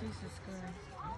Jesus Christ.